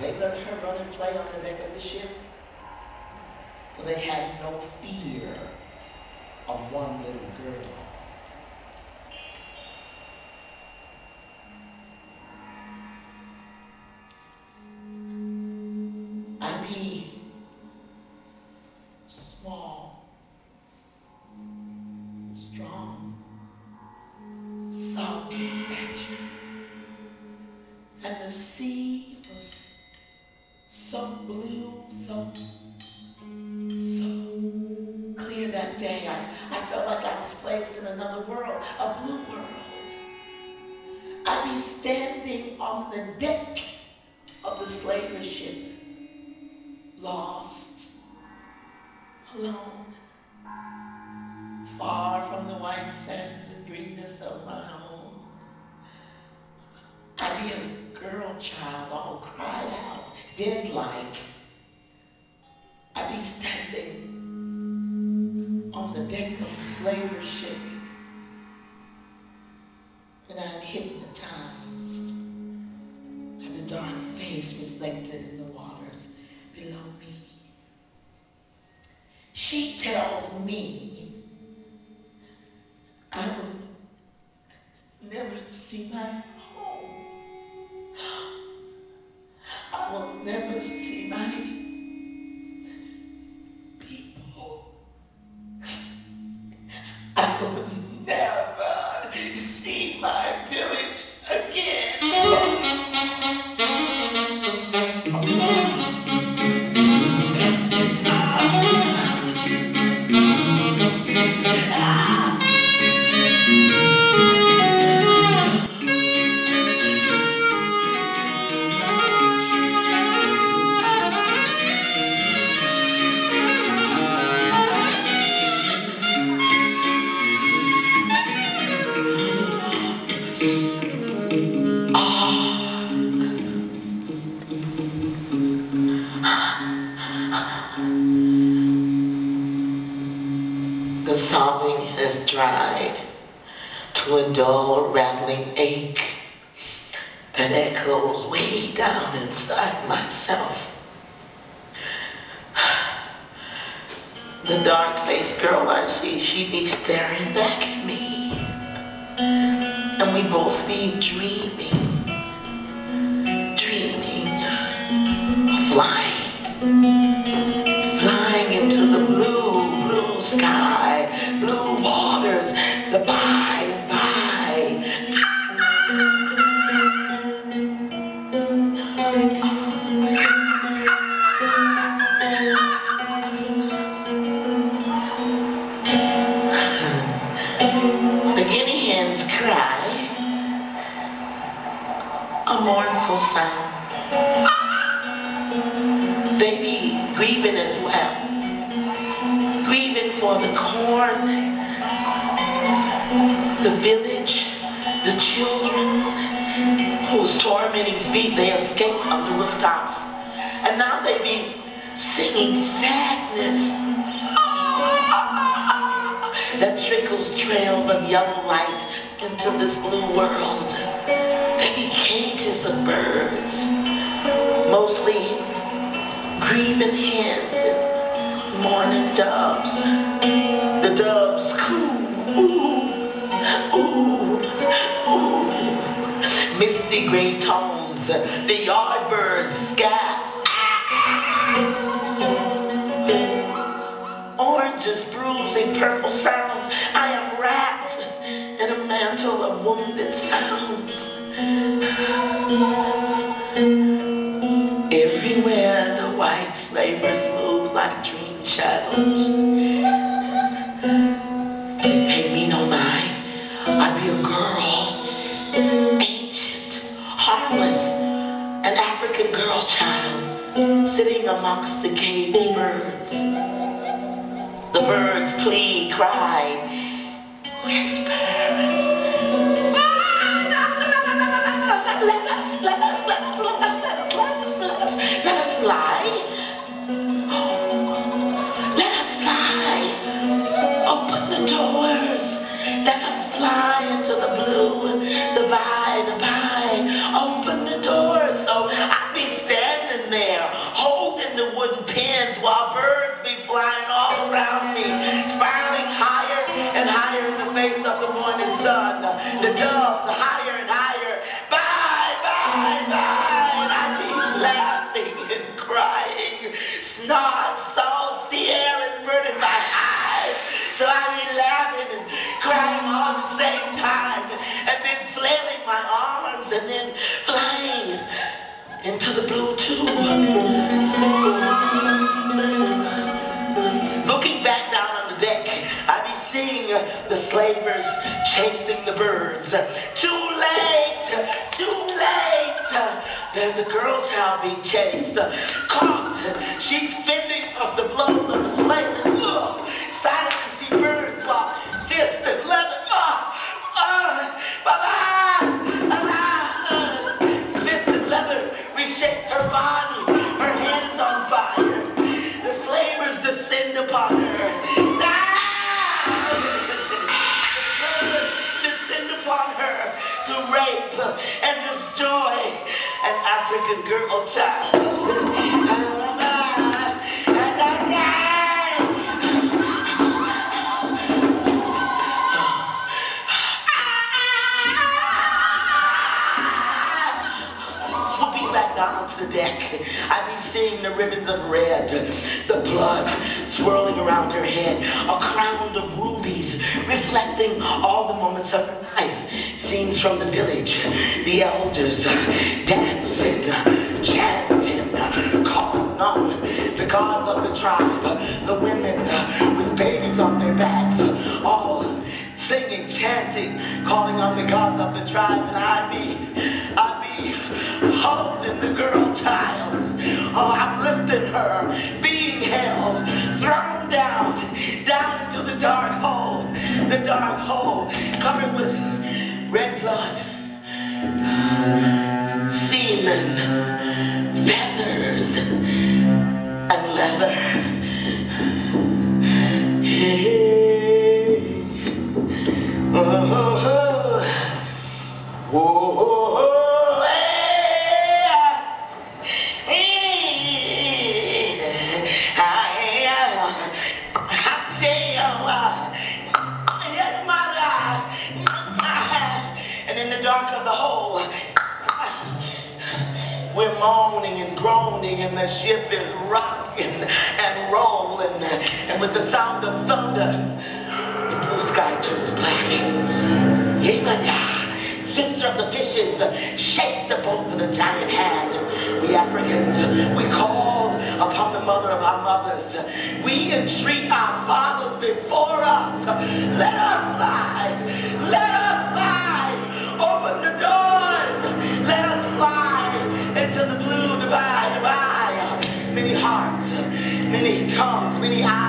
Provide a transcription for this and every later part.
They let her run and play on the deck of the ship. For they had no fear of one little girl. has dried to a dull, rattling ache that echoes way down inside myself. The dark-faced girl I see, she be staring back at me. And we both be dreaming, dreaming, of flying. The corn, the village, the children whose tormenting feet they escaped on the rooftops. And now they be singing sadness that trickles trails of yellow light into this blue world. They be cages of birds, mostly grieving hens and mourning doves. The doves coo, ooh, ooh, ooh. Misty gray tones, the yard birds scat. Oranges bruising purple sounds. I am wrapped in a mantle of wounded sounds. Everywhere the white slavers shadows. Pay me no mind. I'd be a girl, ancient, harmless, an African girl child, sitting amongst the caged birds. The birds plead, cry, whisper. Let us, let us, let us, let us, let us, let us, let us fly. Around the birds. Too late, too late. There's a girl child being chased. Caught. She's fending off the blows of the slavers. Ribbons of red, the blood swirling around her head, a crown of rubies reflecting all the moments of her life. Scenes from the village, the elders dancing, chanting, calling on the gods of the tribe, the women with babies on their backs, all singing, chanting, calling on the gods of the tribe, and I be, holding the girl child. Oh, I'm lifting her, being held, thrown down, down into the dark hole, the dark hole, Americans. We call upon the mother of our mothers. We entreat our fathers before us. Let us fly. Let us fly. Open the doors. Let us fly into the blue divide. Divide. Many hearts, many tongues, many eyes.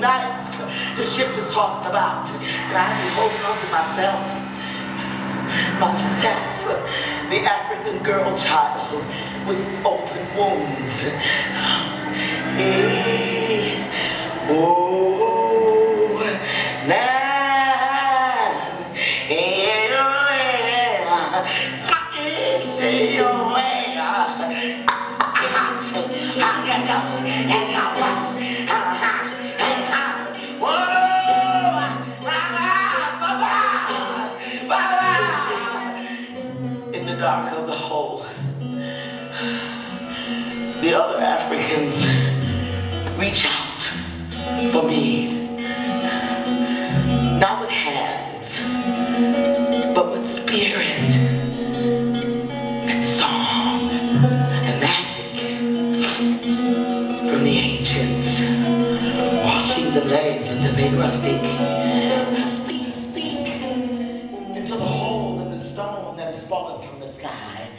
Nights. The ship is tossed about, and I've been holding on to myself. Myself, the African girl child with open wounds. Hey, oh, Africans reach out for me. Not with hands, but with spirit and song and magic from the ancients, washing the legs the big rustic. Speak, speak into the hole in the stone that has fallen from the sky.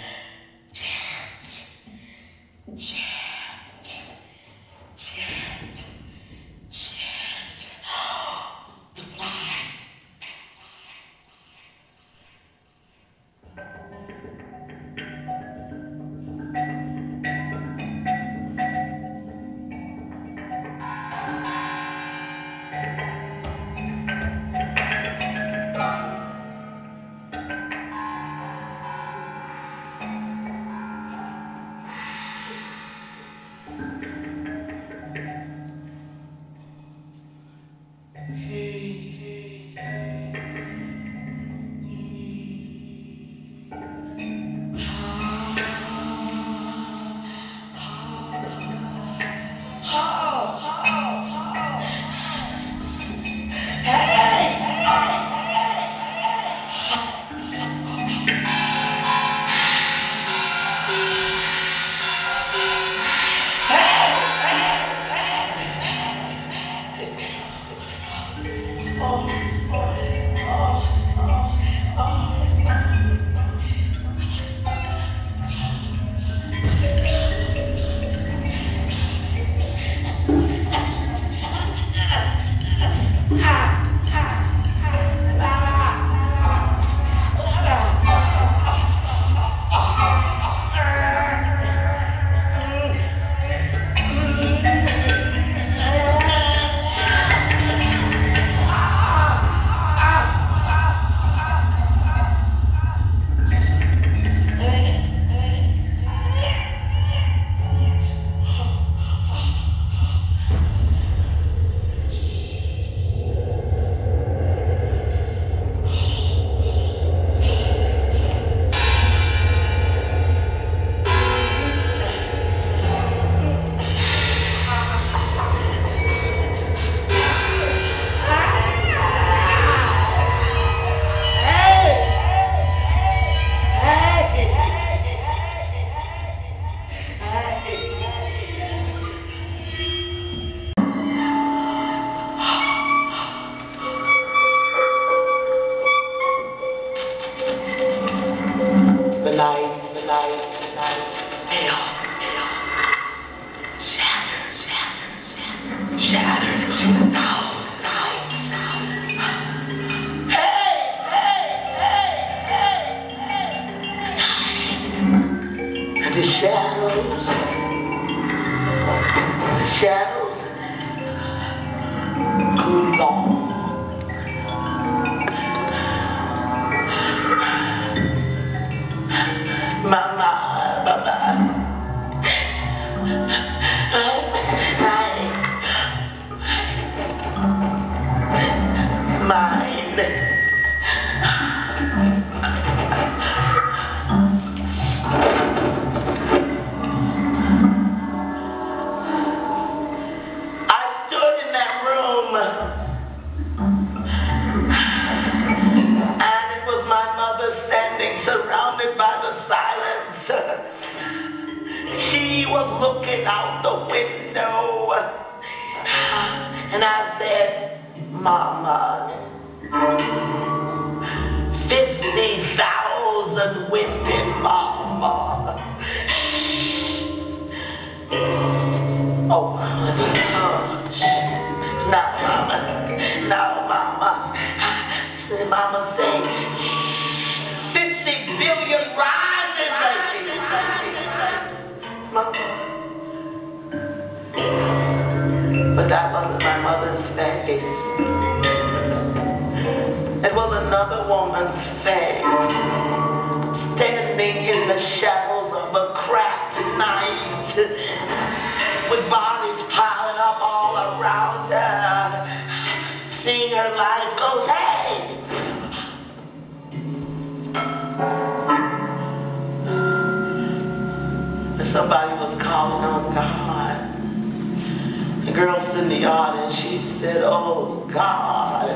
Girl stood in the yard and she said, oh God.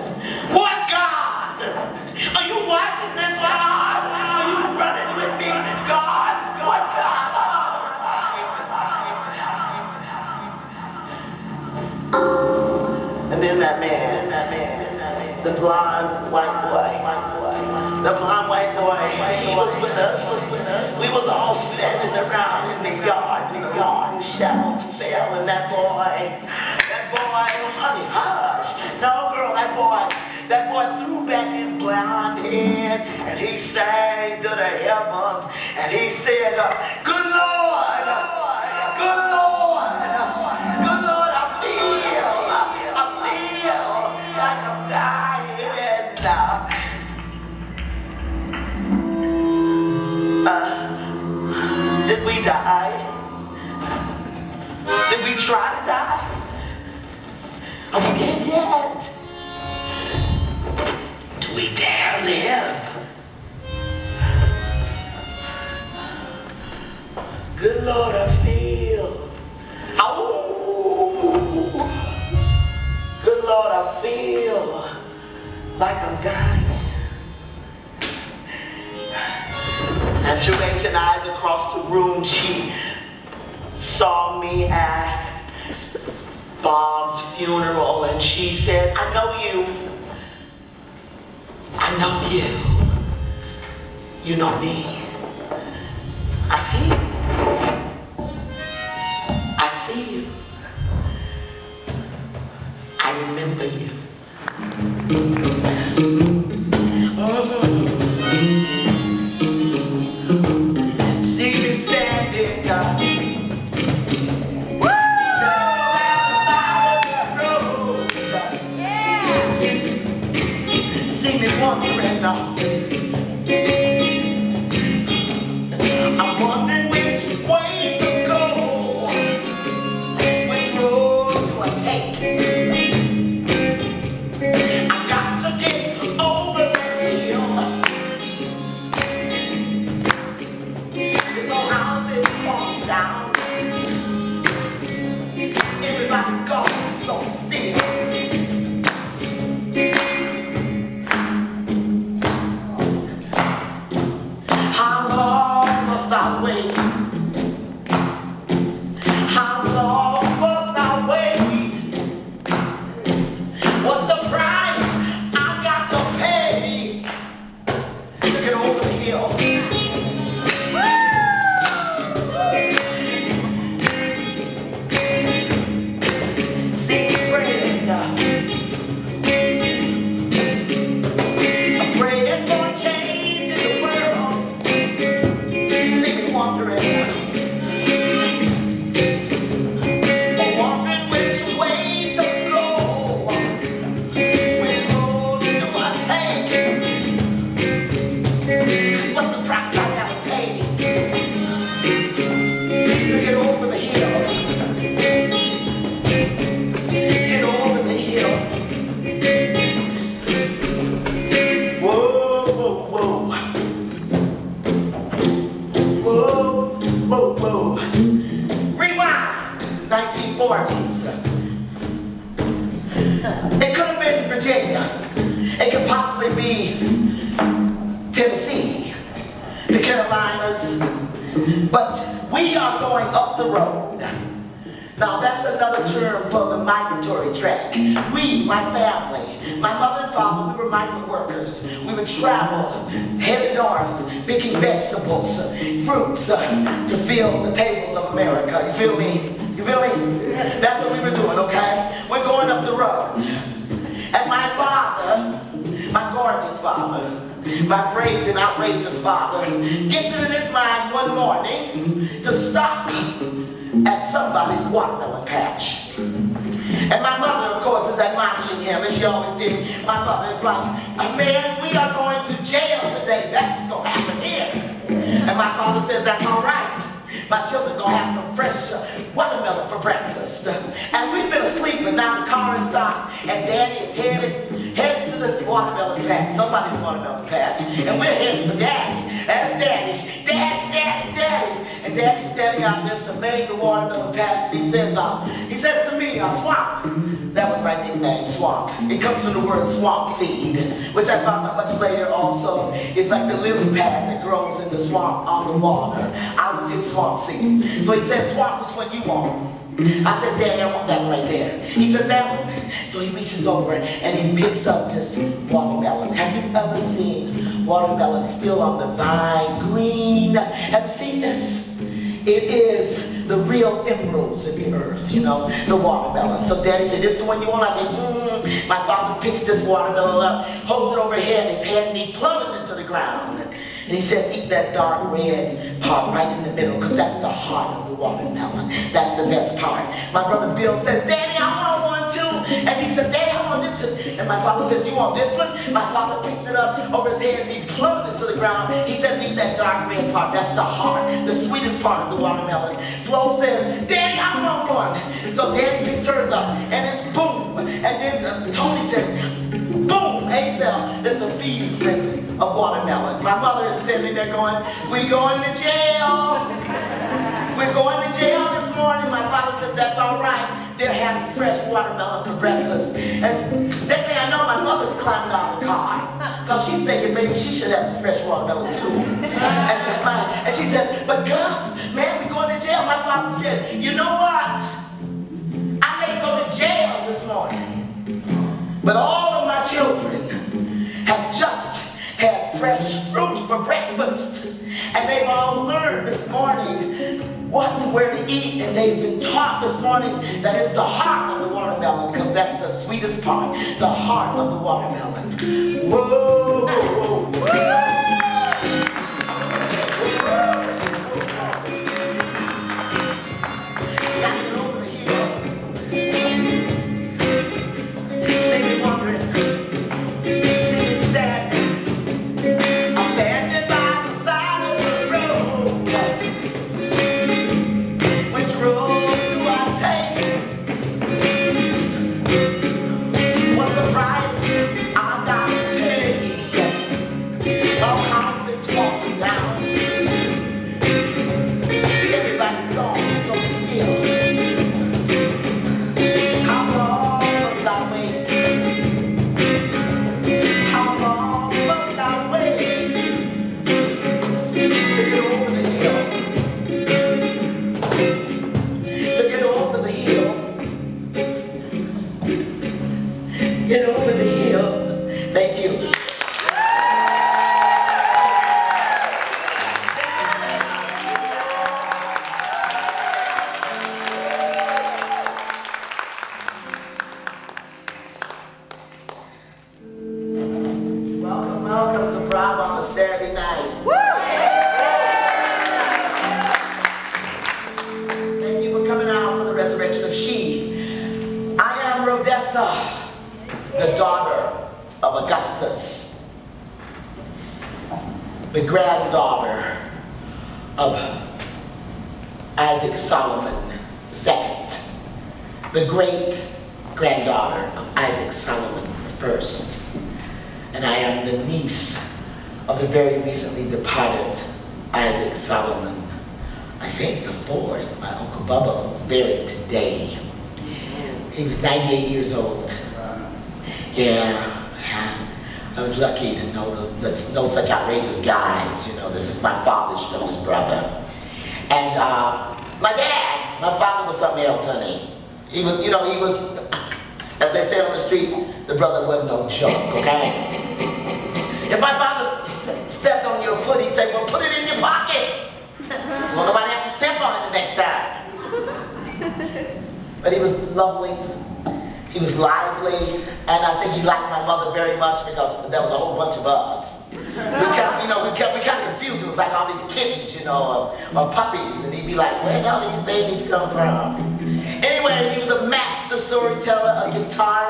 What God? Are you watching this, God? Are you running with me, God? What God? And then that man, that man, the blonde white boy, the blonde white boy, he was with us. We was all standing around in the yard, the yard, shadows fell, and that boy, boy, honey, hush. No, girl, that boy, that boy threw back his blonde head, and he sang to the heavens, and he said, Good Lord, good Lord, good Lord, I feel, I feel like I'm dying. Uh, did we die? Did we try to die? Are we dead yet? Do we dare live? Good Lord, I feel. Oh, good Lord, I feel like I'm dying. And through ancient eyes across the room, she saw me at Bob's funeral and she said, I know you. I know you. You know me. I see you. I see you. I remember you. See mother is like, man, we are going to jail today. That's what's going to happen here. And my father says, that's all right. My children gonna have some fresh uh, watermelon for breakfast. And we've been asleep, but now the car is stopped, and Daddy is headed, headed to this watermelon patch, somebody's watermelon patch, and we're heading for Daddy. That's Daddy, Daddy, Daddy, Daddy. And Daddy's standing out there surveying the watermelon patch, and he says, uh, says to me, uh, Swamp. That was my nickname, Swamp. It comes from the word swamp seed, which I found out much later also It's like the lily pad that grows in the swamp on the water. I was his swamp seed. So he said, Swamp, which one you want? I said, Daddy, I want that right there. He said, that one. So he reaches over and he picks up this watermelon. Have you ever seen watermelon still on the vine, green? Have you seen this? It is the real emeralds in the earth, you know, the watermelon. So daddy said, this is the one you want? I said, mm. My father picks this watermelon up, holds it overhead, his head, and he plummets into the ground. And he says, eat that dark red part right in the middle, because that's the heart of the watermelon. That's the best part. My brother Bill says, Daddy, I want one. And he said, Daddy, I want this one. And my father says, you want this one? My father picks it up over his head and he plugs it to the ground. He says, eat that dark red part. That's the heart, the sweetest part of the watermelon. Flo says, Daddy, I want one. So Daddy picks hers up and it's boom. And then uh, Tony says, boom, Hazel, there's a feeding frenzy of watermelon. My mother is standing there going, we going to jail. We're going to jail this morning. My father says, that's all right. They're having fresh watermelon for breakfast. And next thing I know, my mother's climbing out of the car. Because she's thinking maybe she should have some fresh watermelon too. And, and she said, but Gus, man, we're going to jail. My father said, you know what? I may go to jail this morning. But all of my children have just had fresh fruit for breakfast. And they've all learned this morning what and where to eat. And they've been taught this morning that it's the heart of the watermelon because that's the sweetest part, the heart of the watermelon. Whoa, whoa, whoa.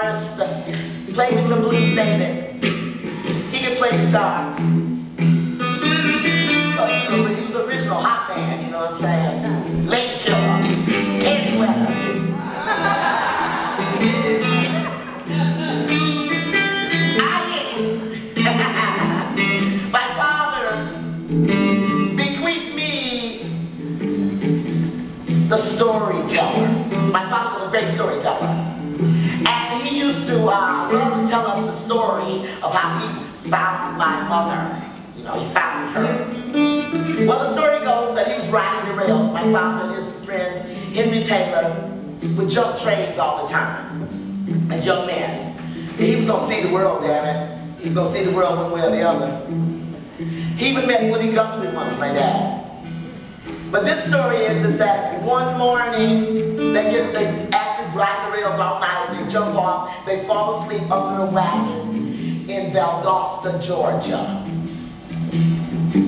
Guitarist. He played me some blues, David. He could play guitar. Found my mother. You know, he found her. Well, the story goes that he was riding the rails. My father and his friend Henry Taylor would jump trains all the time. A young man. He was gonna see the world, damn it. He was gonna see the world one way or the other. He even met Woody Guthrie once, my dad. But this story is, is that one morning, they get, they, after riding the rails all night, they jump off, they fall asleep under a wagon in Valdosta, Georgia.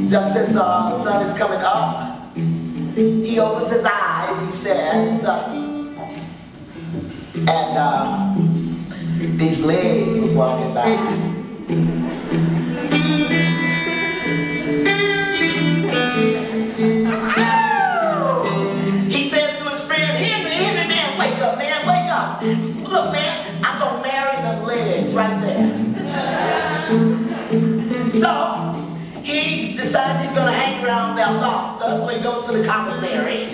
Just as uh, the sun is coming up, he opens his eyes, he says, uh, and uh, these legs was walking by. Decides he's gonna hang around Valdosta, so he goes to the commissary.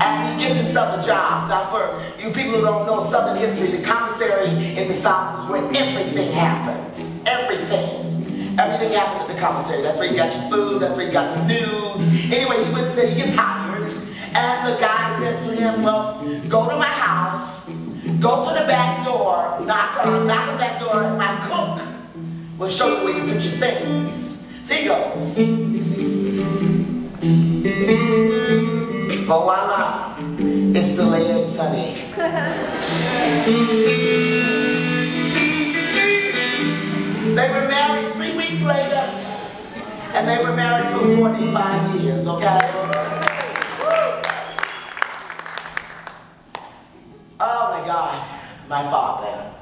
And he gets himself a job. Now, for you people who don't know Southern history, the commissary in the South was where everything happened. Everything. Everything happened at the commissary. That's where you got your food, that's where you got the news. Anyway, he went there, he gets hired, and the guy says to him, well, go to my house, go to the back door, knock on, knock on that door, and my cook will show you where you put your things. He goes. Voila, it's the legs, honey. They were married three weeks later, and they were married for 45 years, okay? Oh my God, my father.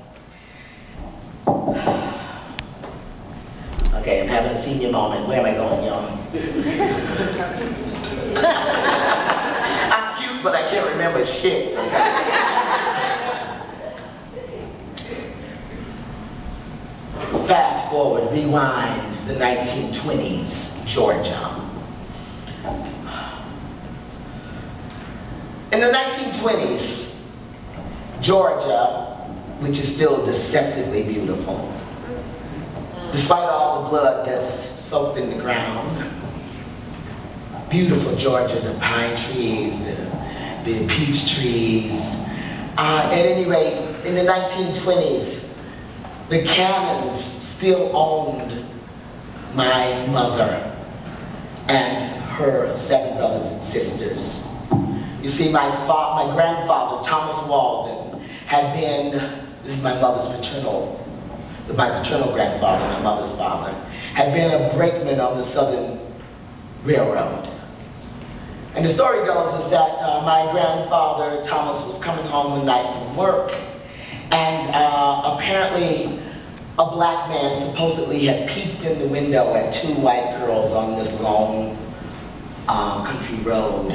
Okay, I'm having a senior moment. Where am I going, y'all? I'm cute, but I can't remember shit. Fast forward, rewind the 1920s, Georgia. In the 1920s, Georgia, which is still deceptively beautiful, despite all the blood that's soaked in the ground, beautiful Georgia, the pine trees, the, the peach trees. Uh, at any rate, in the 1920s, the Cannons still owned my mother and her seven brothers and sisters. You see, my, my grandfather, Thomas Walden, had been, this is my mother's paternal, my paternal grandfather, my mother's father, had been a brakeman on the Southern Railroad. And the story goes is that uh, my grandfather, Thomas, was coming home one night from work, and uh, apparently a black man supposedly had peeked in the window at two white girls on this long uh, country road.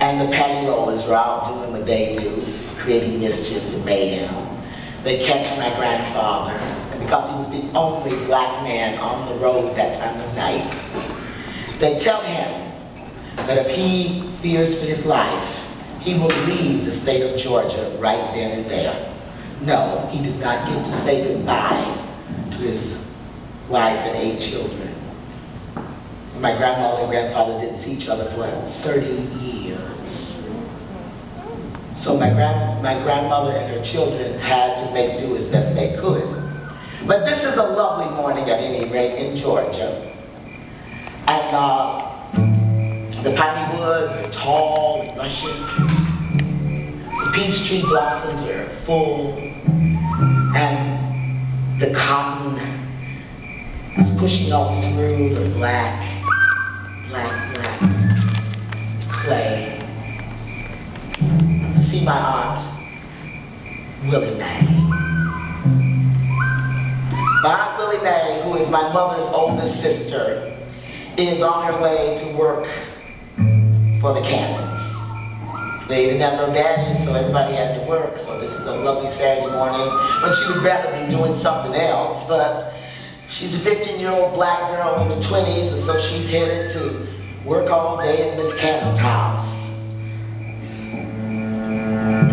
And the patty rollers were out doing what they do, creating mischief and mayhem. They catch my grandfather, and because he was the only black man on the road that time of night, they tell him that if he fears for his life, he will leave the state of Georgia right then and there. No, he did not get to say goodbye to his wife and eight children. my grandmother and grandfather didn't see each other for 30 years. So my, my grandmother and her children had to make do as best they could. But this is a lovely morning at any rate in Georgia. And uh, the piney woods are tall and luscious. The peach tree blossoms are full. And the cotton is pushing all through the black, black, black clay. See my aunt, Willie Mae. Aunt Willie Mae, who is my mother's oldest sister, is on her way to work for the Cannons. They didn't have no daddies, so everybody had to work. So this is a lovely Saturday morning when she would rather be doing something else, but she's a 15-year-old black girl in the 20s, and so she's headed to work all day in Miss Cannon's house.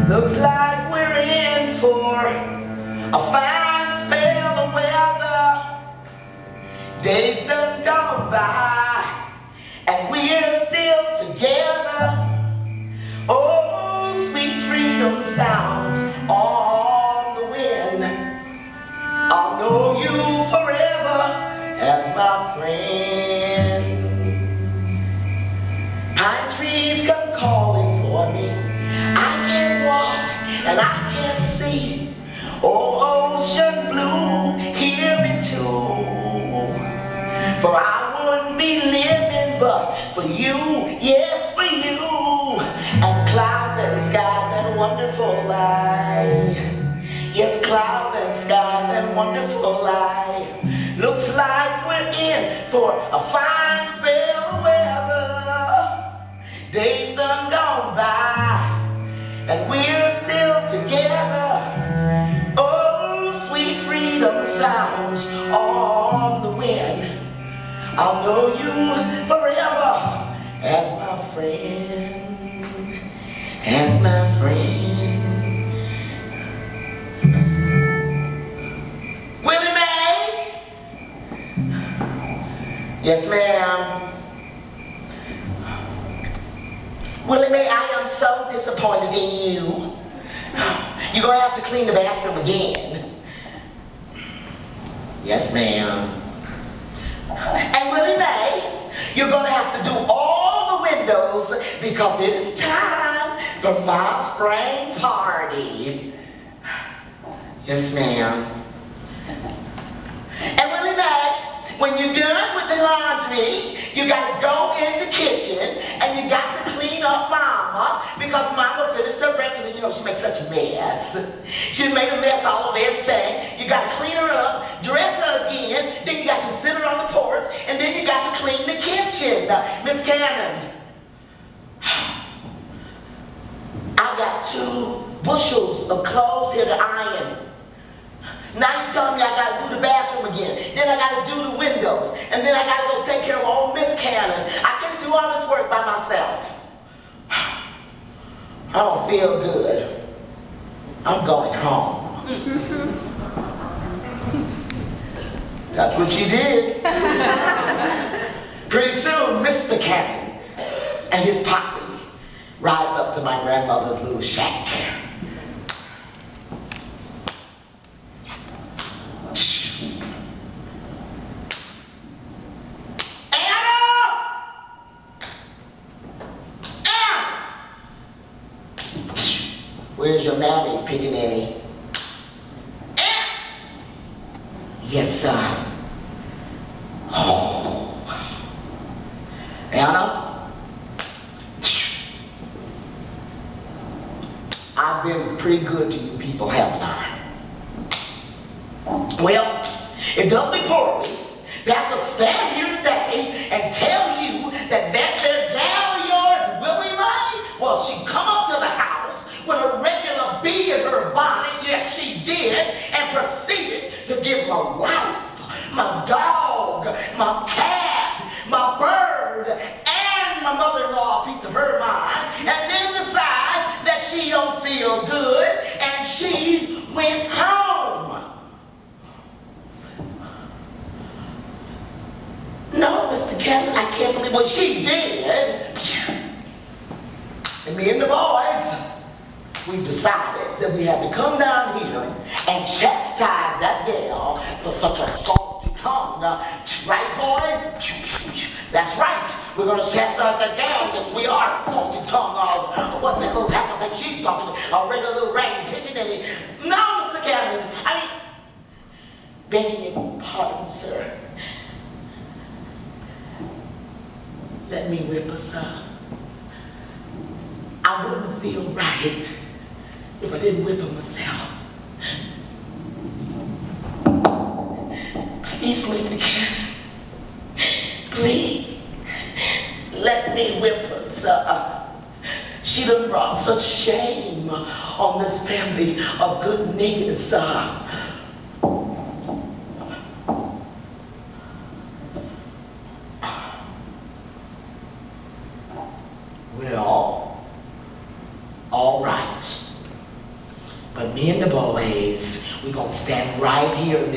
Looks like we're in for a fine Days done gone by, and we're still together. Oh, sweet freedom sounds on the wind. I'll know you forever as my friend. Pine trees come calling for me. I can walk and I For I wouldn't be living but for you, yes, for you. And clouds and skies and wonderful light. Yes, clouds and skies and wonderful light. Looks like we're in for a fine spell of weather. Days done gone by, and we're still together. Oh, sweet freedom wind. I'll know you forever as my friend, as my friend. Willie Mae? Yes, ma'am. Willie Mae, I am so disappointed in you. You're gonna have to clean the bathroom again. Yes, ma'am. And Willie Mae, you're gonna have to do all the windows because it is time for my spring party. Yes, ma'am. And when you're done with the laundry, you gotta go in the kitchen and you got to clean up Mama because Mama finished her breakfast and you know she makes such a mess. She made a mess all over everything. You gotta clean her up, dress her again, then you got to sit her on the porch, and then you got to clean the kitchen. Miss Cannon, I got two bushels of clothes here to iron. Now you telling me I gotta do the bathroom again. Then I gotta do the windows. And then I gotta go take care of old Miss Cannon. I can't do all this work by myself. I don't feel good. I'm going home. That's what she did. Pretty soon, Mr. Cannon and his posse rides up to my grandmother's little shack. Where's your mammy, pickaninny? Yes, sir. Oh. Anna? I've been pretty good to you people, haven't I? Well, it does me poorly to have to stand here today and tell you that that there gal yours, Willie Mae, well, she come up to the house with a regular bee in her bonnet, yes she did, and proceeded to give my wife, my dog, my cat, my bird, and my mother-in-law a piece of her mind, and then decides that she don't feel good, and she went home. No, Mr. Cannon, I can't believe what she did. And me and the boys, we decided that we had to come down here and chastise that gal for such a salty tongue. right, boys? That's right. We're going to chastise that gal. Yes, we are. Salty tongue. Uh, what's that little heifer that she's talking to? A regular little raggedy chicken. No, Mr. Cannon. I mean, begging your pardon, sir. Let me whip us up. I wouldn't feel right if I didn't whip her myself. Please, Mr. Cannon, please, let me whip her, sir. She done brought such shame on this family of good niggas, sir. Well, all right. But me and the boys, we gonna stand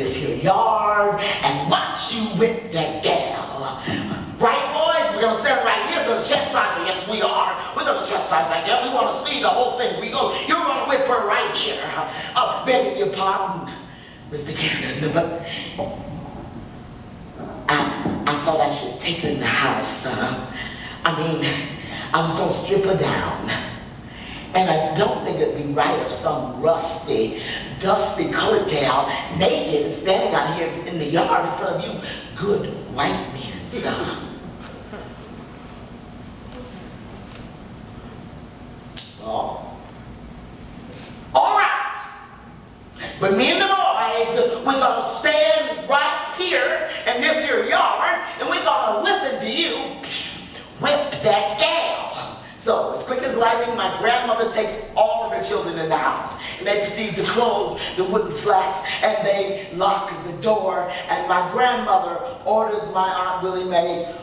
this here yard and watch you whip that gal. Right, boys? We're gonna stand right here, we're gonna chastise her. Yes, we are. We're gonna chastise that gal. We wanna see the whole thing. We go, you're gonna whip her right here. Uh, begging your pardon, Mr. Cannon, but I, I thought I should take her in the house. Uh, I mean, I was going to strip her down. And I don't think it'd be right if some rusty, dusty colored gal, naked, standing out here in the yard in front of you good white men, son. oh. All right. But me and the boys, we're going to stand right here in this here yard, and we're going to listen to you whip that gal. So, as quick as lightning, my grandmother takes all of her children in the house. And they proceed to close the wooden slats, and they lock the door. And my grandmother orders my Aunt Willie Mae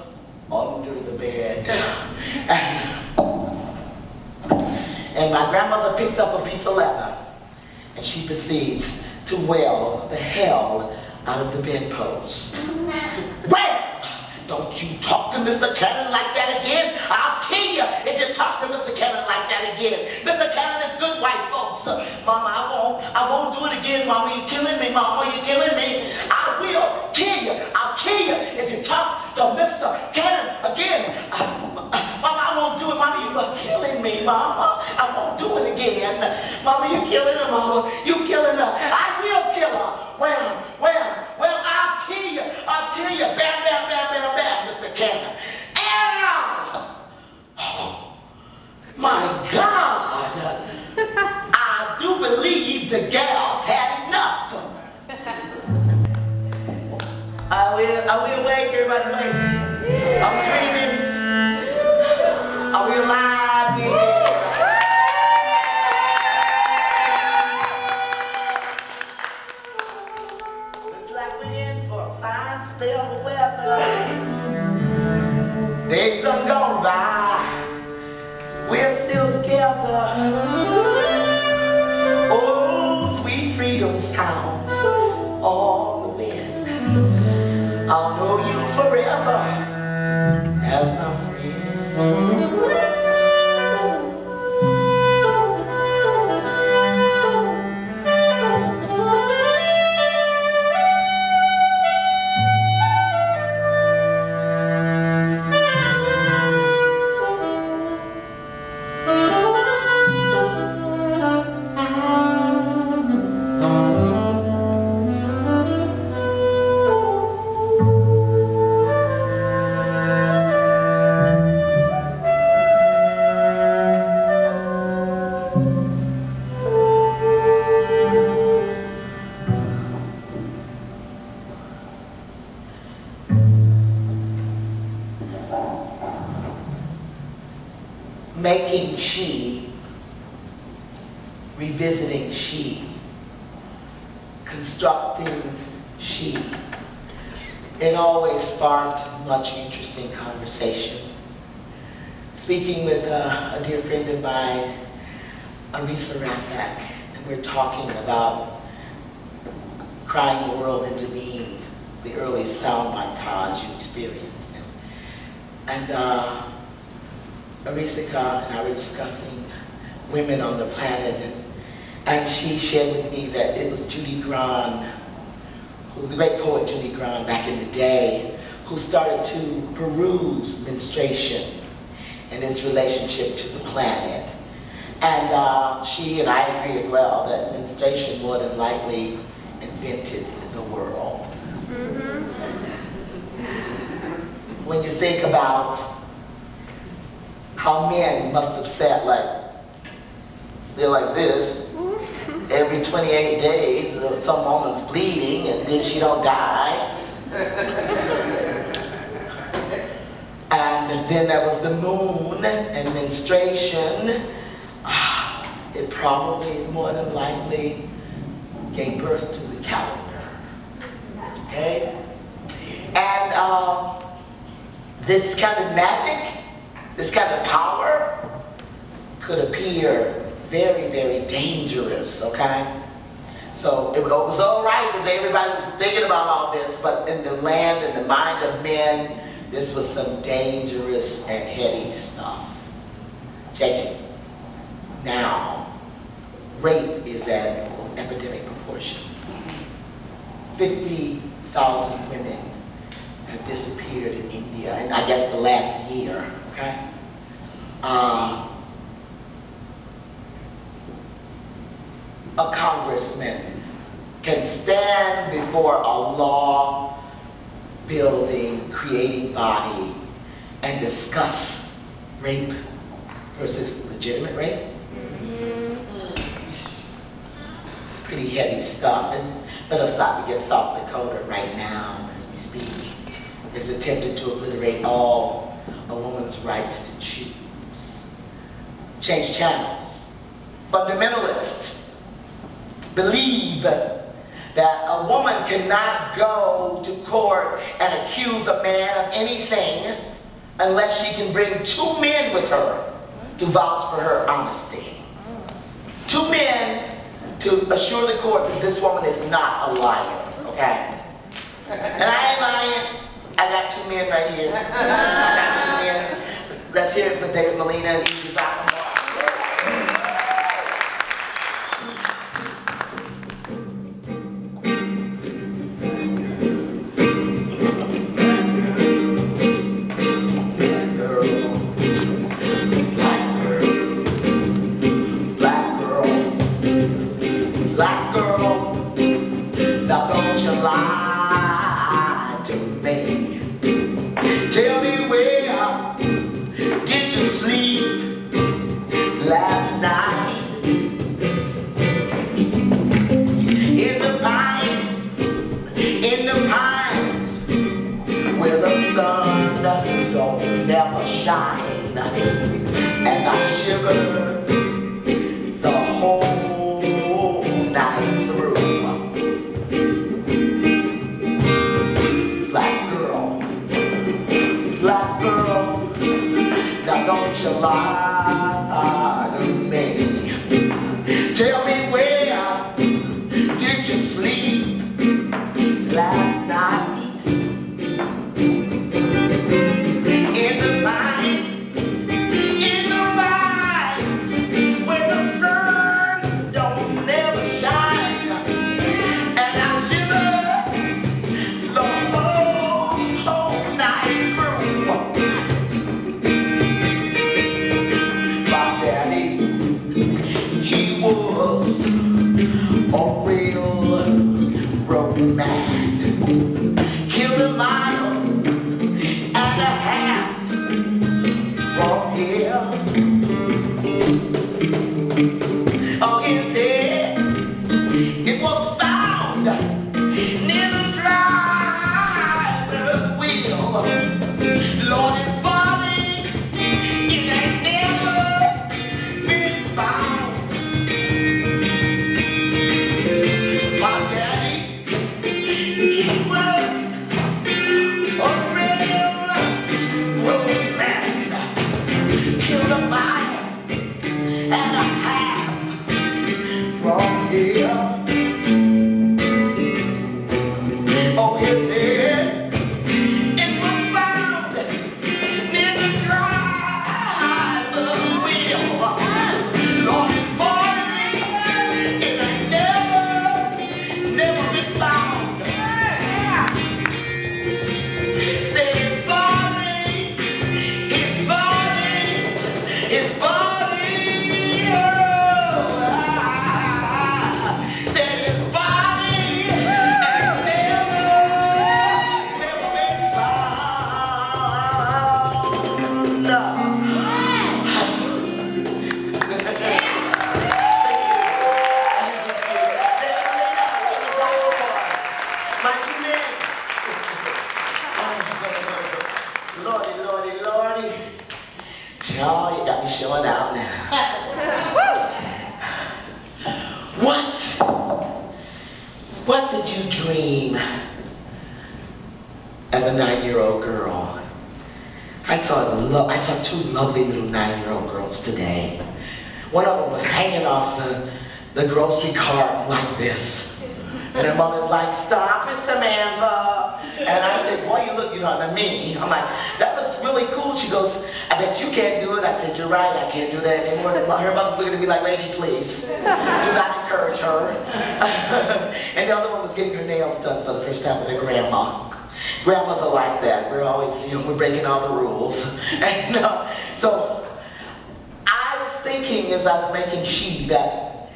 under the bed. And, and my grandmother picks up a piece of leather, and she proceeds to wail the hell out of the bedpost. Well, don't you talk to Mr. Cannon like that again. I'll kill you again. Mr. Cannon is good white folks. Uh, Mama, I won't, I won't do it again, Mama. You're killing me, Mama. You're killing me. I will kill you. I'll kill you if you talk to Mr. Cannon again. Uh, uh, Mama, I won't do it, Mama. You are killing me, Mama. I won't do it again. Mama, you're killing her, Mama. You're killing her. I will kill her. Well, well, well, I'll kill you. I'll kill you. Bam, bam, bam, bam, bam, Mr. Cannon. And oh, my God. I do believe the gals had enough. I will, I will wake everybody wake. I'm dreaming. Together. Oh, sweet freedom sounds all the wind. I'll know you forever as my friend. Speaking with a, a dear friend of mine, Arisa Rasak, and we're talking about crying the world into being, the early sound montage you experienced. And And uh, and I were discussing women on the planet, and, and she shared with me that it was Judy Grahn, who, the great poet Judy Grahn back in the day, who started to peruse menstruation and its relationship to the planet. And uh, she and I agree as well that menstruation more than likely invented the world. Mm-hmm. When you think about how men must have sat like, they're like this, every 28 days, some woman's bleeding and then she don't die. and then there was the moon and menstruation it probably more than likely gave birth to the calendar. Okay? And um, this kind of magic, this kind of power could appear very, very dangerous, okay? So it was all right if everybody was thinking about all this, but in the land and the mind of men, this was some dangerous and heady stuff. Check it now, rape is at epidemic proportions. 50,000 women have disappeared in India, and I guess the last year, okay? Uh, a congressman can stand before a law building, creating body and discuss rape versus legitimate rape mm-hmm. pretty heavy stuff. And let us not forget South Dakota right now, as we speak, is attempting to obliterate all a woman's rights to choose. Change channels. Fundamentalists believe that a woman cannot go to court and accuse a man of anything unless she can bring two men with her to vouch for her honesty. Two men to assure the court that this woman is not a liar, okay? And I ain't lying. I got two men right here. I got two men. Let's hear it for David Molina and Eve breaking all the rules. And uh, so I was thinking as I was making she that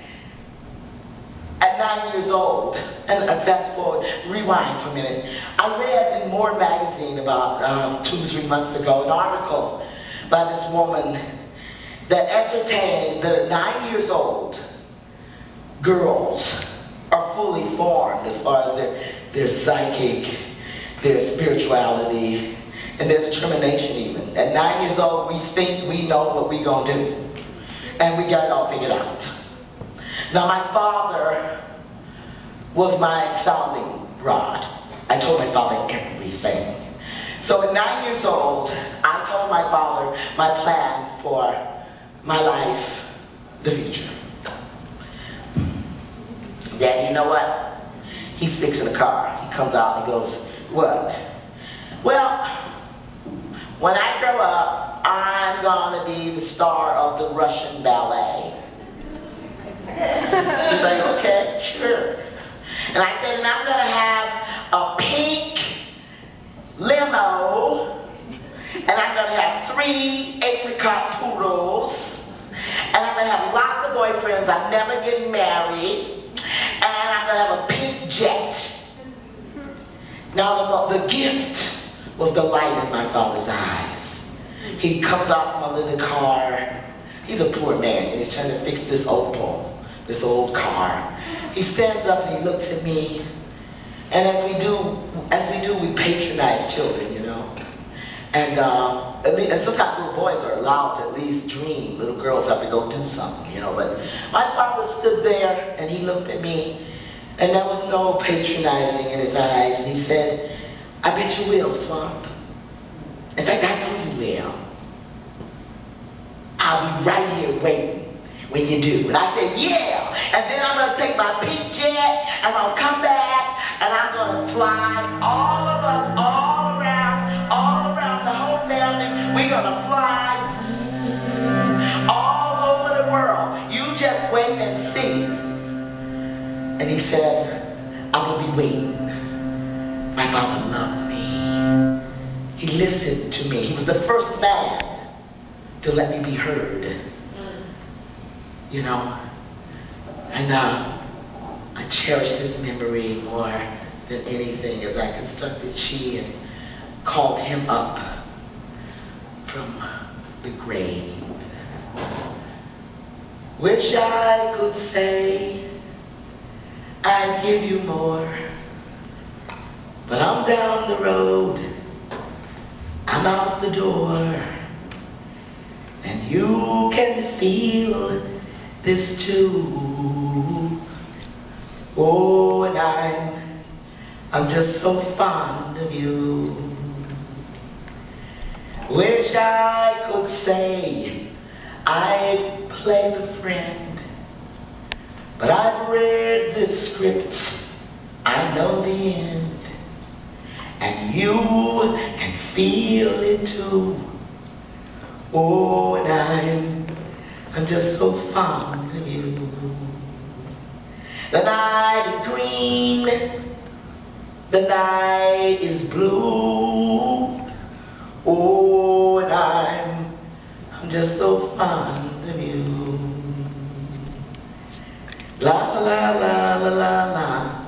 at nine years old, and uh, fast forward, rewind for a minute, I read in More magazine about uh, two, three months ago an article by this woman that ascertained that at nine years old, girls are fully formed as far as their, their psychic, their spirituality, and their determination even. At nine years old, we think we know what we're going to do. And we got it all figured out. Now my father was my sounding rod. I told my father everything. So at nine years old, I told my father my plan for my life, the future. Daddy, you know what? He He's fixing the car. He comes out and he goes, what? Well, when I grow up, I'm gonna be the star of the Russian ballet. He's like, okay, sure. And I said, and I'm gonna have a pink limo, and I'm gonna have three apricot poodles, and I'm gonna have lots of boyfriends. I'm never getting married, and I'm gonna have a pink jet. Now the, the gift was the light in my father's eyes. He comes out from under the car. He's a poor man, and he's trying to fix this Opel, this old car. He stands up and he looks at me, and as we do, as we do, we patronize children, you know. And, uh, and sometimes little boys are allowed to at least dream. Little girls have to go do something, you know. But my father stood there and he looked at me, and there was no patronizing in his eyes. And he said, I bet you will, Swamp. In fact, I know you will. I'll be right here waiting when you do. And I said, yeah. And then I'm going to take my pink jet, and I'll come back, and I'm going to fly all of us all around, all around the whole family. We're going to fly all over the world. You just wait and see. And he said, I'm going to be waiting. My father loved me. He listened to me. He was the first man to let me be heard. You know, and uh, I cherish his memory more than anything as I constructed she and called him up from the grave. Wish I could say I'd give you more, but I'm down the road, I'm out the door, and you can feel this too. Oh, and I'm, I'm just so fond of you. Wish I could say I'd play the friend, but I've read the script, I know the end, and you can feel it too. Oh, and I'm, I'm just so fond of you. The night is green, the night is blue. Oh, and I'm, I'm just so fond of you. La la la la la la.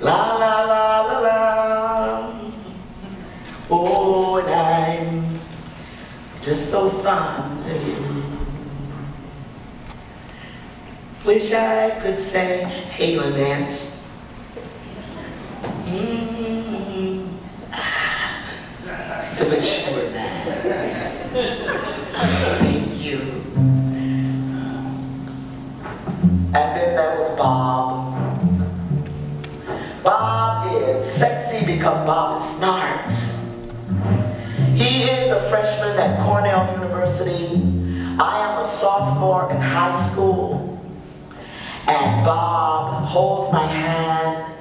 La la la. Oh, and I'm so fond of you. Wish I could say, hey, you dance? Mm. It's a mature man. Thank you. And then there was Bob. Bob is sexy because Bob is smart. He is a freshman at Cornell University. I am a sophomore in high school. And Bob holds my hand.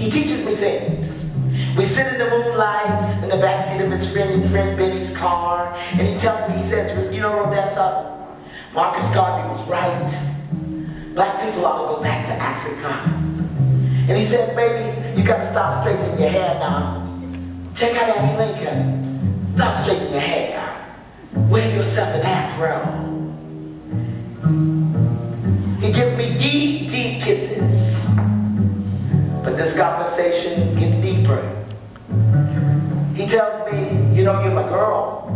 He teaches me things. We sit in the moonlight in the backseat of his friend, friend Benny's car, and he tells me, he says, you know, Rhodessa, Marcus Garvey was right. Black people ought to go back to Africa. And he says, baby, you gotta stop straightening your hair now. Check out Abbey Lincoln. Stop shaking your hair. Wear yourself an afro. He gives me deep, deep kisses. But this conversation gets deeper. He tells me, you know, you're my girl.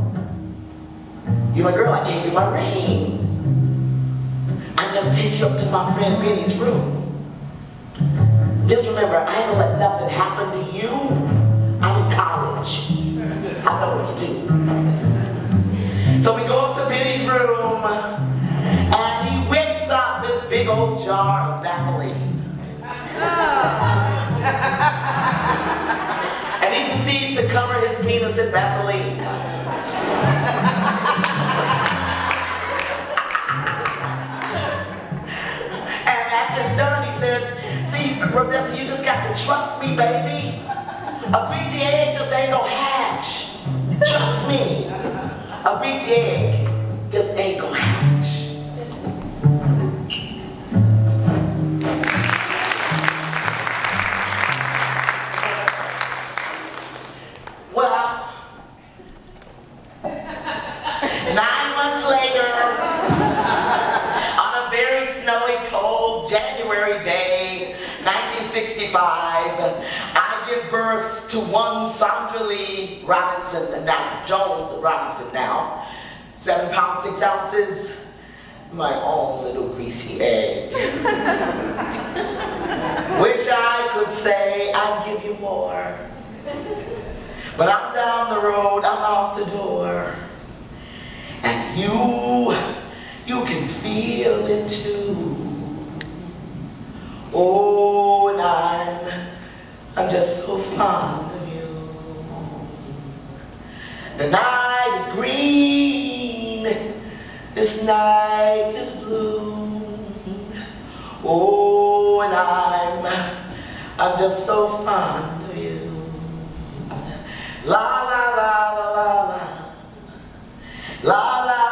You're my girl, I gave you my ring. I'm gonna take you up to my friend Benny's room. Just remember, I ain't gonna let nothing happen to you. So we go up to Benny's room, and he whips out this big old jar of Vaseline. and he proceeds to cover his penis in Vaseline. and after it's done, he says, see, Rhodessa, you just got to trust me, baby. A greasy egg just ain't gonna hatch. Trust me. A greasy egg just ain't gonna hatch. To one Sandra Lee Robinson, and now Jones Robinson now, seven pounds, six ounces, my own little greasy egg. Wish I could say I'd give you more. But I'm down the road, I'm out the door. And you, you can feel it too. Oh, and I'm, I'm just so fond of you. The night is green, this night is blue. Oh, and I'm, I'm just so fond of you. La la la la la la. La la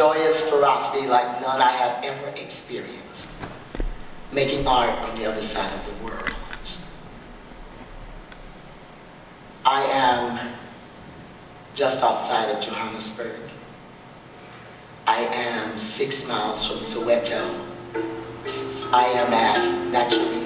joyous ferocity like none I have ever experienced, making art on the other side of the world. I am just outside of Johannesburg. I am six miles from Soweto. I am at Natural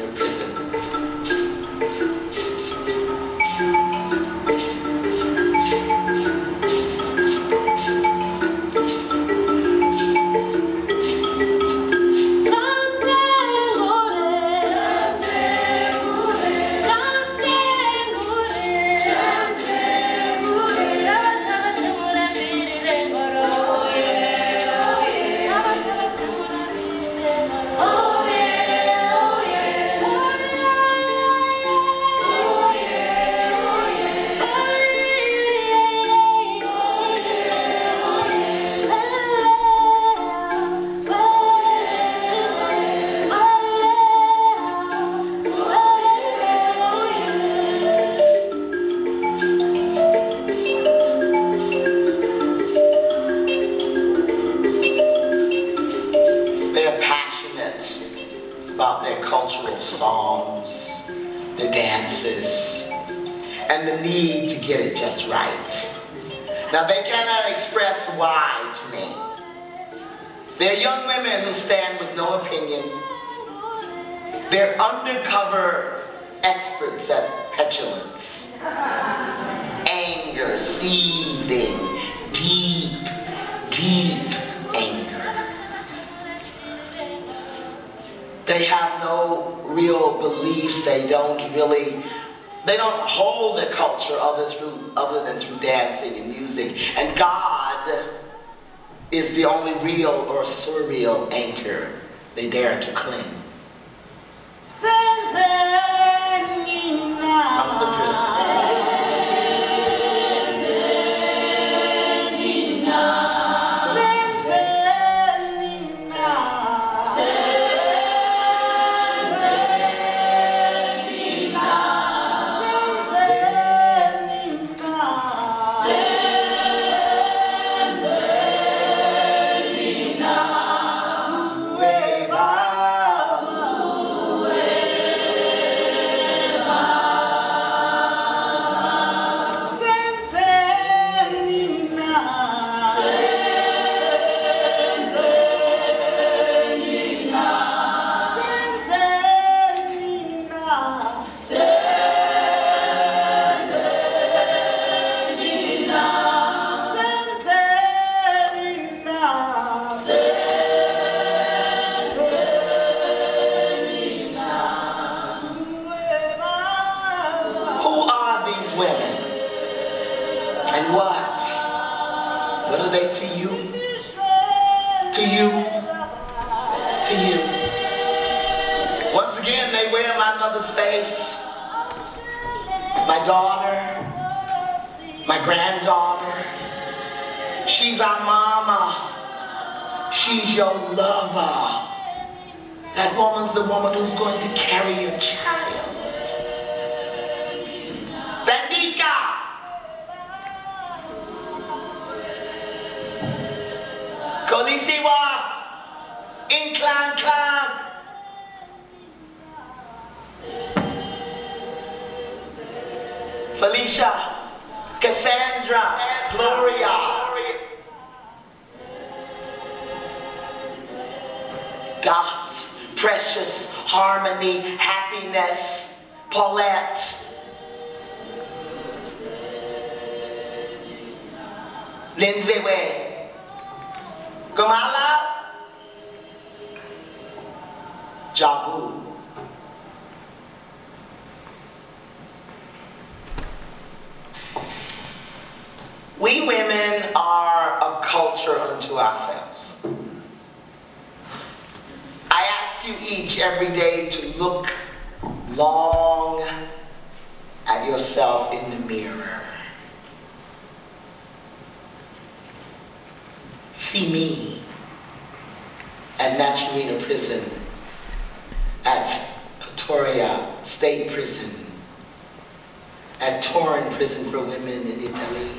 Women in Italy,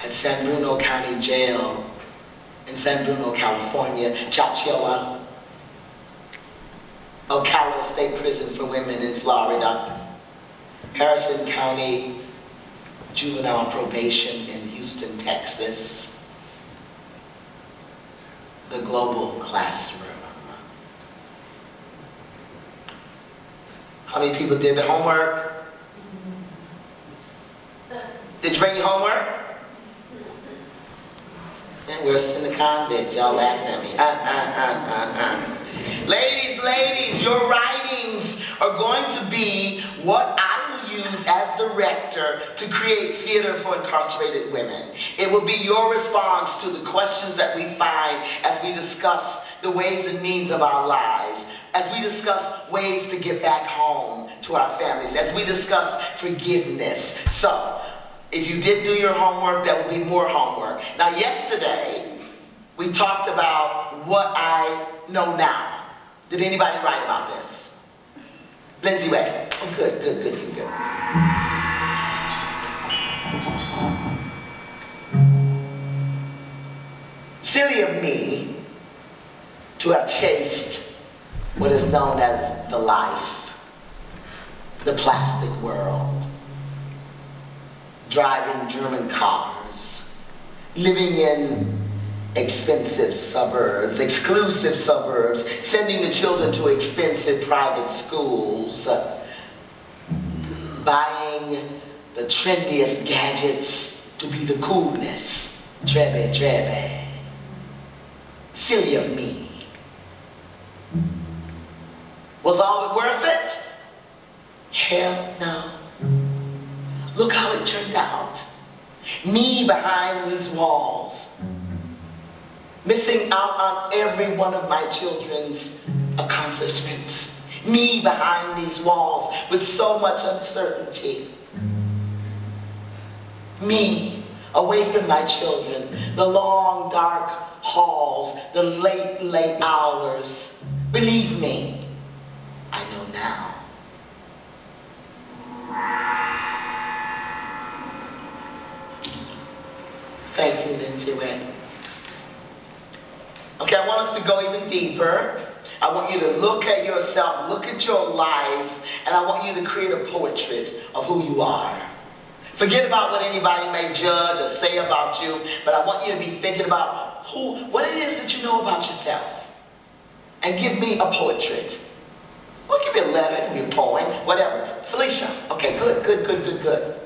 at San Bruno County Jail in San Bruno, California, Chowchilla, Ocala State Prison for Women in Florida, Harrison County Juvenile Probation in Houston, Texas, the global classroom. How many people did the homework? Did you bring your homework? And worse than the convict. Y'all laughing at me. Uh, uh, uh, uh, uh. Ladies, ladies, your writings are going to be what I use as director to create theater for incarcerated women. It will be your response to the questions that we find as we discuss the ways and means of our lives, as we discuss ways to get back home to our families, as we discuss forgiveness. So, if you did do your homework, there will be more homework. Now, yesterday, we talked about what I know now. Did anybody write about this? Lindsay Way. Oh, good, good, good, good, good. Silly of me to have chased what is known as the life, the plastic world driving German cars, living in expensive suburbs, exclusive suburbs, sending the children to expensive private schools, uh, buying the trendiest gadgets to be the coolness. Trebe, trebe. Silly of me. Was all it worth it? Hell no. Look how it turned out. Me behind these walls, missing out on every one of my children's accomplishments. Me behind these walls with so much uncertainty. Me away from my children, the long dark halls, the late, late hours. Believe me, I know now. Thank you, Lindsay Wayne. Okay, I want us to go even deeper. I want you to look at yourself, look at your life, and I want you to create a portrait of who you are. Forget about what anybody may judge or say about you, but I want you to be thinking about who, what it is that you know about yourself. And give me a portrait. Well, it can be a letter, it can be a poem, whatever. Felicia. Okay, good, good, good, good, good.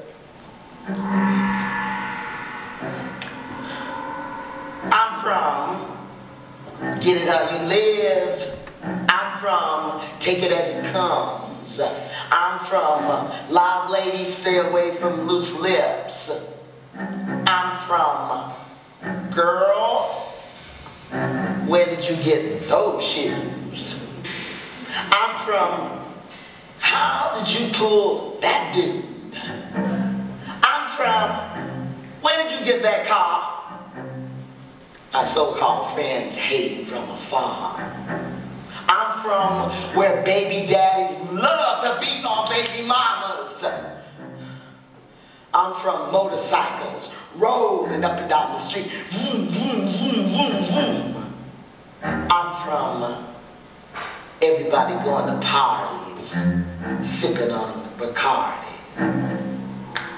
I'm from Get It How You Live. I'm from Take It As It Comes. I'm from Loud Ladies Stay Away from Loose Lips. I'm from Girl, where did you get those shoes? I'm from How did you pull that dude? I'm from Where did you get that car? My so-called friends hate from afar. I'm from where baby daddies love to beat on baby mamas. I'm from motorcycles rolling up and down the street. Vroom, vroom, vroom, vroom, vroom. I'm from everybody going to parties, sipping on Bacardi.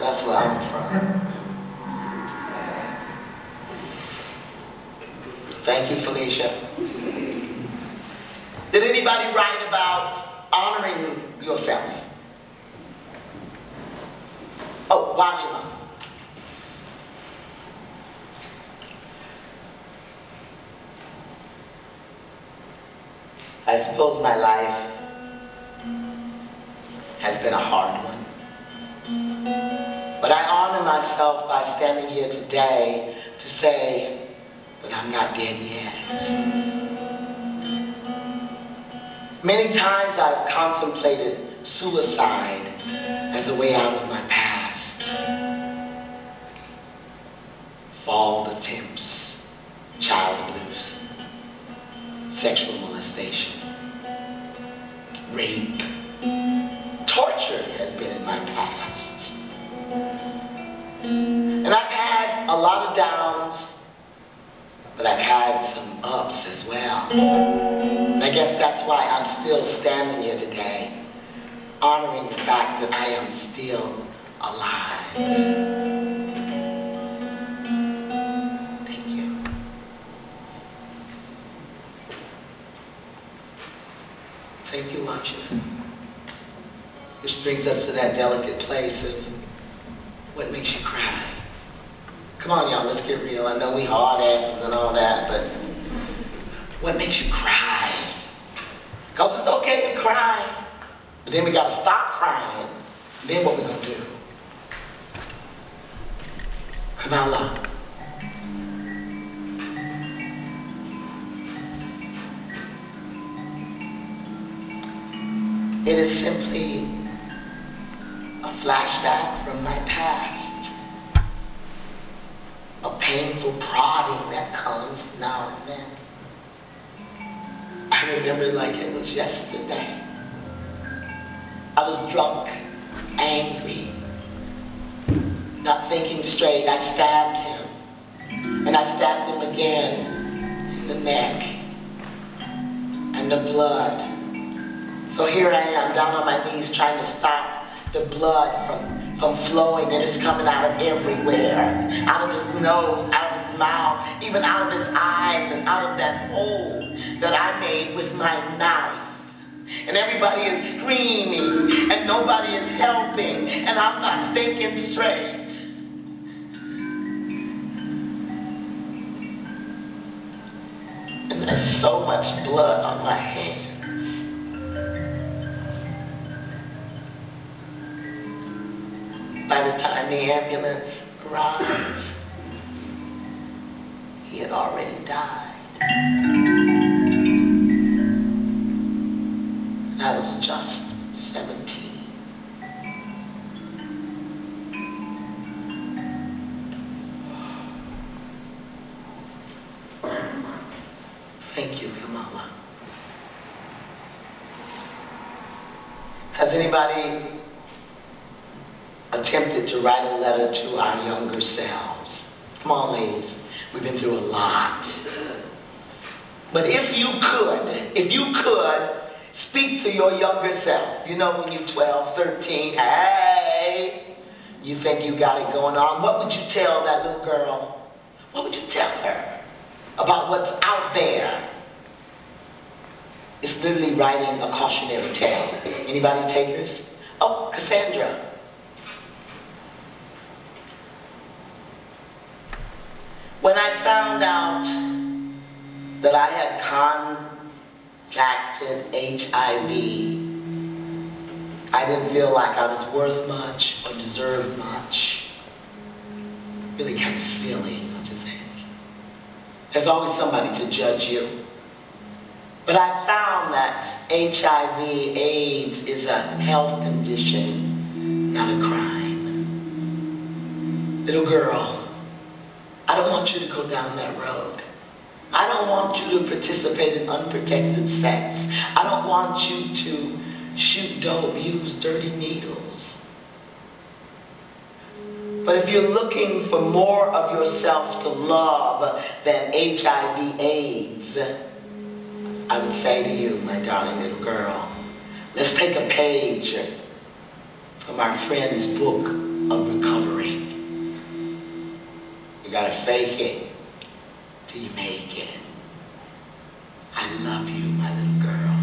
That's where I'm from. Thank you, Felicia. Did anybody write about honoring yourself? Oh, Wajima. I suppose my life has been a hard one. But I honor myself by standing here today to say that I'm not dead yet. Many times I've contemplated suicide as a way out of my past. Why I'm still standing here today, honoring the fact that I am still alive. Thank you. Thank you. Which brings us to that delicate place of what makes you cry. Come on, y'all, let's get real. I know we hard asses and all that, but what makes you cry? Because it's okay to cry, but then we got to stop crying. Then what we going to do? Come on, love. It is simply a flashback from my past. A painful prodding that comes now and then. I remember like it was yesterday. I was drunk, angry, not thinking straight. I stabbed him. And I stabbed him again in the neck and the blood. So here I am down on my knees trying to stop the blood from, from flowing and it's coming out of everywhere. Out of his nose, out mouth, even out of his eyes and out of that hole that I made with my knife. And everybody is screaming and nobody is helping and I'm not thinking straight. And there's so much blood on my hands. By the time the ambulance arrived, he had already died. And I was just 17. Thank you, Kamala. Has anybody attempted to write a letter to our younger selves? Come on, ladies. We've through a lot. But if you could, if you could, speak to your younger self. You know when you're 12, 13, hey, you think you got it going on. What would you tell that little girl? What would you tell her about what's out there? It's literally writing a cautionary tale. Anybody takers? Oh, Cassandra. When I found out that I had contracted HIV, I didn't feel like I was worth much or deserved much. Really kind of silly, don't you think? There's always somebody to judge you. But I found that HIV, AIDS is a health condition, not a crime. Little girl, I don't want you to go down that road. I don't want you to participate in unprotected sex. I don't want you to shoot dope, use dirty needles. But if you're looking for more of yourself to love than HIV AIDS, I would say to you, my darling little girl, let's take a page from our friend's book of recovery. You gotta fake it till you make it. I love you, my little girl.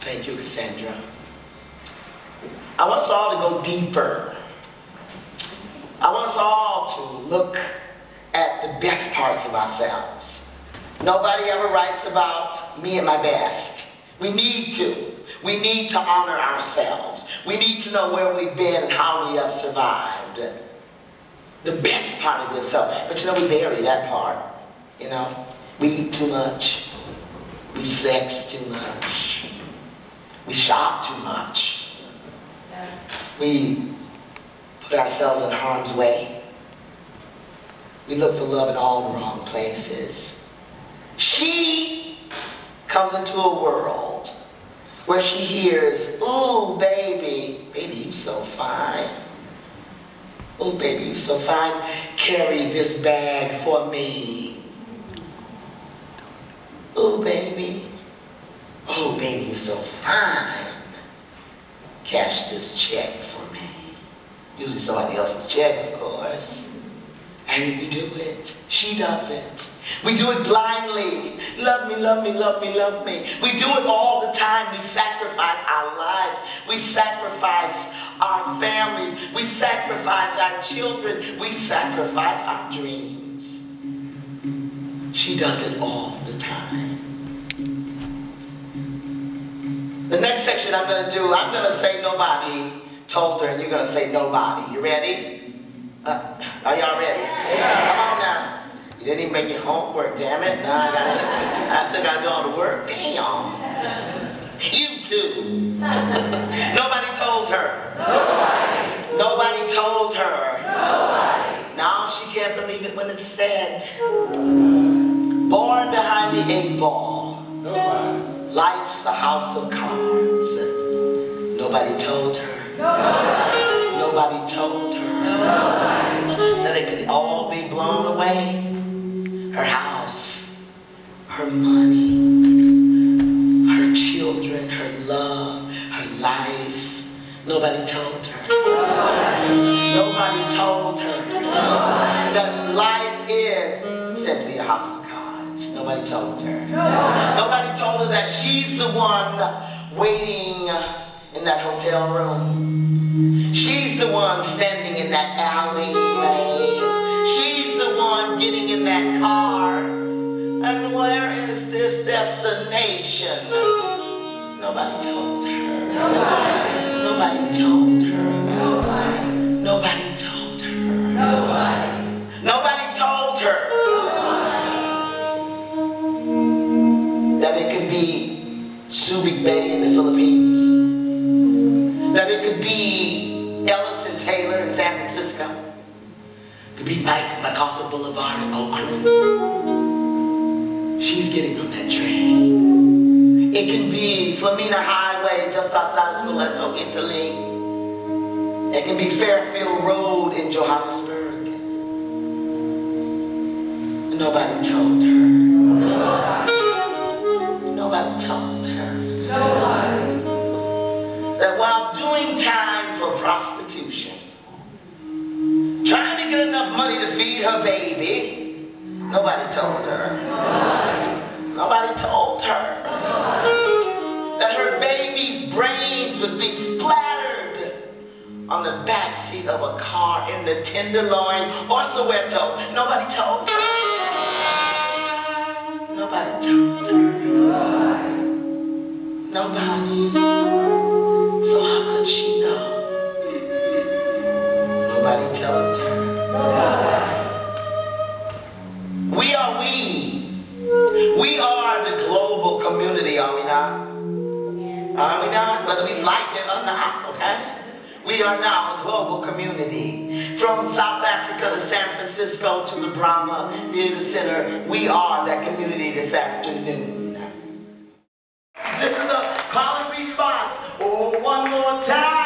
Thank you, Cassandra. I want us all to go deeper. I want us all to look at the best parts of ourselves. Nobody ever writes about me at my best. We need to. We need to honor ourselves. We need to know where we've been and how we have survived. The best part of yourself. But you know, we bury that part. You know, we eat too much. We sex too much. We shop too much. We put ourselves in harm's way. We look for love in all the wrong places. She comes into a world where she hears, ooh, baby, baby, you so fine. Ooh, baby, you so fine. Carry this bag for me. Ooh, baby. Oh, baby, you so fine. Cash this check for me. Usually somebody else's check, of course. And we do it. She does it. We do it blindly. Love me, love me, love me, love me. We do it all the time. We sacrifice our lives. We sacrifice our families. We sacrifice our children. We sacrifice our dreams. She does it all the time. The next section I'm going to do, I'm going to say nobody told her, and you're going to say nobody. You ready? Uh, are y'all ready? Yeah. Come on now. You didn't even make your homework, damn it. Now I, gotta, I still got to do all the work. Damn. You too. Nobody told her. Nobody. Nobody told her. Nobody. Now she can't believe it when it's said. Born behind the eight ball. Nobody. Life's a house of cards. Nobody told her. Nobody. Nobody told her. Nobody. That it could all be blown away. Her house, her money, her children, her love, her life. Nobody told her. Nobody, told her that life is simply a house of cards. Nobody told her. Nobody. Nobody told her that she's the one waiting in that hotel room. She's the one standing in that alleyway. Getting in that car. And where is this destination? Nobody told her. Nobody. Nobody told her. Nobody. Nobody told her. Nobody. Nobody told her. Nobody. that it could be Subic Bay in the Philippines, that it could be be Mike MacArthur Boulevard in Oakland. She's getting on that train. It can be Flaminia Highway just outside of Spoleto, Italy. It can be Fairfield Road in Johannesburg. Nobody told her. Nobody. Nobody told her. Nobody. That while doing time for prostitution, trying to get enough money to feed her baby, nobody told her. Nobody, told her. That her baby's brains would be splattered on the back seat of a car in the Tenderloin or Soweto. Nobody told her. Nobody told her. Nobody. So how could she know? We are we. We are the global community, are we not? Are we not? Whether we like it or not, okay? We are now a global community. From South Africa to San Francisco to the Brava Theater Center, we are that community this afternoon. This is a call and response. Oh, one more time.